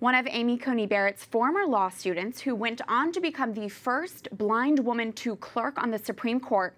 One of Amy Coney Barrett's former law students, who went on to become the first blind woman to clerk on the Supreme Court,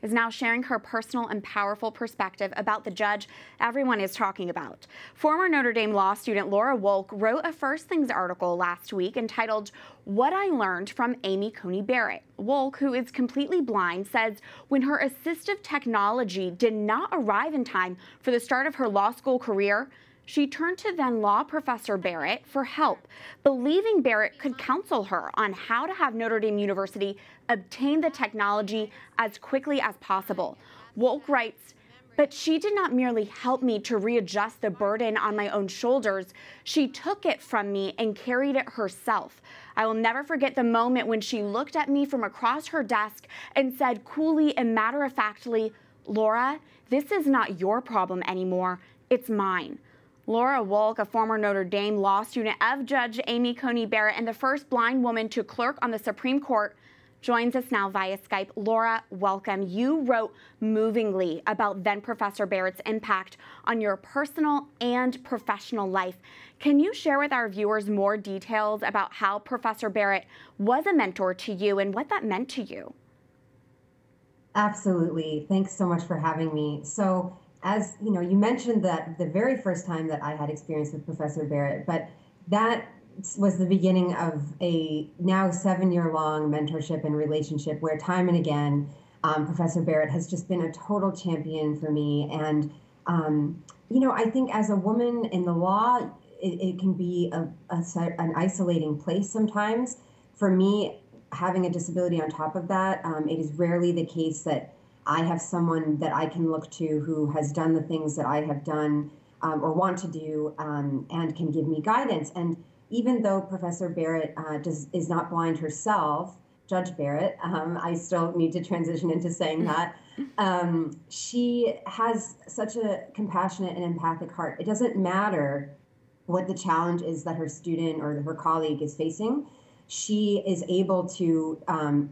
is now sharing her personal and powerful perspective about the judge everyone is talking about. Former Notre Dame law student Laura Wolk wrote a First Things article last week entitled What I Learned from Amy Coney Barrett. Wolk, who is completely blind, says when her assistive technology did not arrive in time for the start of her law school career, she turned to then law professor Barrett for help, believing Barrett could counsel her on how to have Notre Dame University obtain the technology as quickly as possible. Wolk writes, but she did not merely help me to readjust the burden on my own shoulders, she took it from me and carried it herself. I will never forget the moment when she looked at me from across her desk and said coolly and matter of factly, Laura, this is not your problem anymore, it's mine. Laura Wolk, a former Notre Dame law student of Judge Amy Coney Barrett and the first blind woman to clerk on the Supreme Court, joins us now via Skype. Laura, welcome. You wrote movingly about then Professor Barrett's impact on your personal and professional life. Can you share with our viewers more details about how Professor Barrett was a mentor to you and what that meant to you? Absolutely. Thanks so much for having me. So, as you know, you mentioned that the very first time that I had experience with Professor Barrett, but that was the beginning of a now seven year long mentorship and relationship where time and again, um, Professor Barrett has just been a total champion for me. And, um, you know, I think as a woman in the law, it, it can be a, a, an isolating place sometimes. For me, having a disability on top of that, um, it is rarely the case that I have someone that I can look to who has done the things that I have done um, or want to do um, and can give me guidance. And even though Professor Barrett uh, does, is not blind herself, Judge Barrett, um, I still need to transition into saying that. Um, she has such a compassionate and empathic heart. It doesn't matter what the challenge is that her student or her colleague is facing. She is able to um,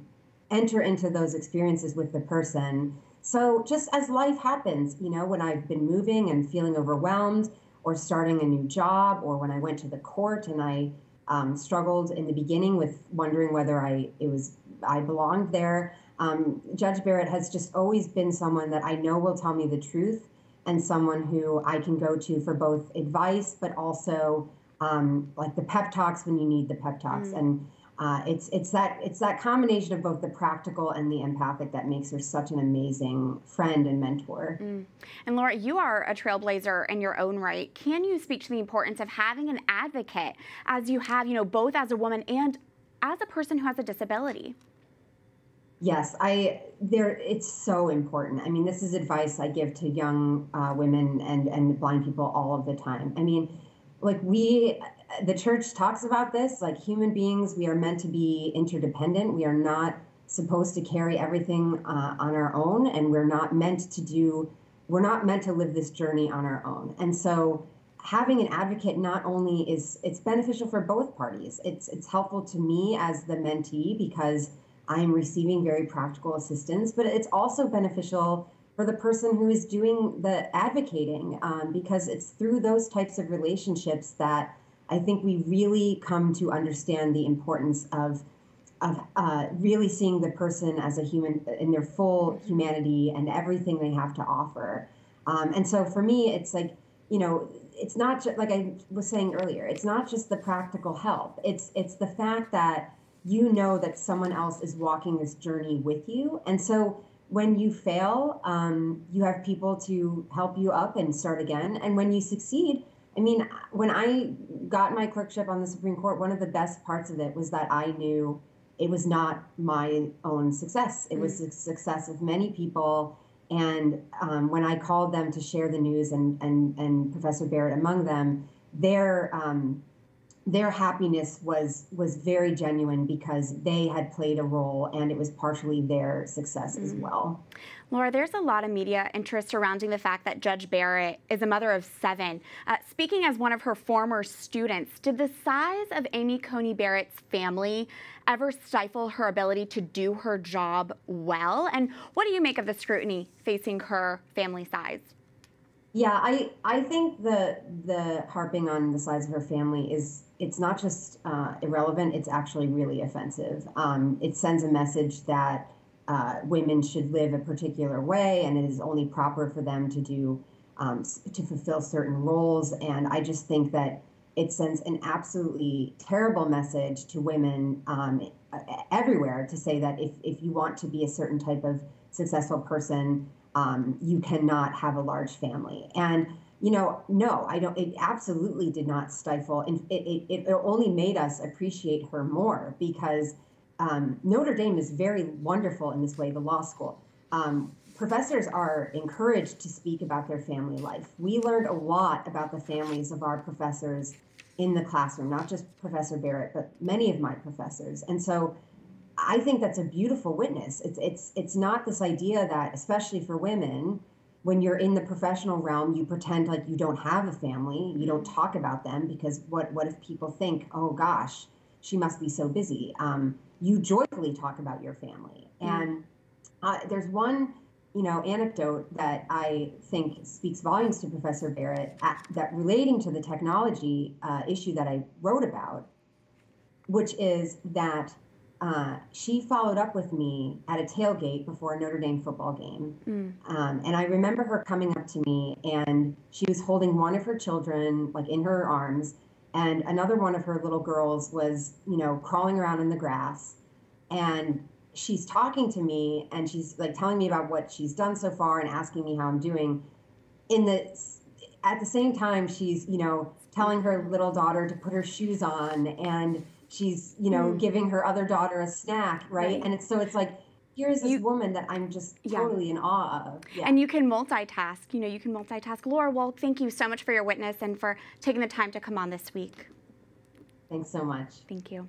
enter into those experiences with the person. So just as life happens, you know, when I've been moving and feeling overwhelmed or starting a new job, or when I went to the court and I um, struggled in the beginning with wondering whether I it was I belonged there. Um, Judge Barrett has just always been someone that I know will tell me the truth and someone who I can go to for both advice, but also um, like the pep talks when you need the pep talks. Mm. And uh, it's it's that it's that combination of both the practical and the empathic that makes her such an amazing friend and mentor. Mm. And Laura, you are a trailblazer in your own right. Can you speak to the importance of having an advocate as you have, you know, both as a woman and as a person who has a disability? Yes, I there. It's so important. I mean, this is advice I give to young uh, women and and blind people all of the time. I mean, like we the church talks about this like human beings we are meant to be interdependent. We are not supposed to carry everything uh, on our own and we're not meant to do we're not meant to live this journey on our own. And so having an advocate not only is it's beneficial for both parties. It's it's helpful to me as the mentee because i'm receiving very practical assistance but it's also beneficial for the person who is doing the advocating um, because it's through those types of relationships that I think we really come to understand the importance of of uh, really seeing the person as a human in their full humanity and everything they have to offer. Um, and so for me, it's like you know, it's not just like I was saying earlier. It's not just the practical help. It's it's the fact that you know that someone else is walking this journey with you, and so when you fail, um, you have people to help you up and start again. And when you succeed, I mean, when I got my clerkship on the Supreme Court, one of the best parts of it was that I knew it was not my own success. It was mm. the success of many people. And um, when I called them to share the news, and and and Professor Barrett among them, their um, their happiness was was very genuine because they had played a role, and it was partially their success mm. as well. Laura, there's a lot of media interest surrounding the fact that Judge Barrett is a mother of seven. Uh, speaking as one of her former students, did the size of Amy Coney Barrett's family ever stifle her ability to do her job well? And what do you make of the scrutiny facing her family size? Yeah, I I think the the harping on the size of her family is it's not just uh, irrelevant; it's actually really offensive. Um, it sends a message that uh, women should live a particular way, and it is only proper for them to do um, to fulfill certain roles. And I just think that it sends an absolutely terrible message to women um, everywhere to say that if if you want to be a certain type of successful person um, you cannot have a large family. And you know, no, I don't. It absolutely did not stifle, and it, it, it only made us appreciate her more because um, Notre Dame is very wonderful in this way. The law school. Um, professors are encouraged to speak about their family life. We learned a lot about the families of our professors in the classroom, not just Professor Barrett, but many of my professors. And so I think that's a beautiful witness. It's it's it's not this idea that, especially for women, when you're in the professional realm, you pretend like you don't have a family. You don't talk about them because what what if people think, oh gosh, she must be so busy? Um, you joyfully talk about your family, mm. and uh, there's one you know anecdote that I think speaks volumes to Professor Barrett at, that relating to the technology uh, issue that I wrote about, which is that uh, she followed up with me at a tailgate before a Notre Dame football game. Mm. Um, and I remember her coming up to me and she was holding one of her children like in her arms and another one of her little girls was, you know, crawling around in the grass. And she's talking to me and she's like telling me about what she's done so far and asking me how I'm doing. In the at the same time, she's, you know, telling her little daughter to put her shoes on and she's you know mm. giving her other daughter a snack right, right. and it's so it's like here's this you, woman that I'm just totally yeah. in awe of. Yeah. And you can multitask. You know, you can multitask. Laura, well, thank you so much for your witness and for taking the time to come on this week. Thanks so much. Thank you.